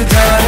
the time.